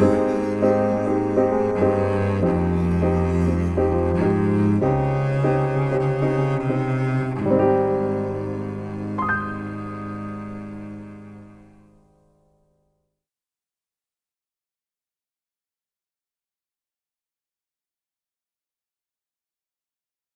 you.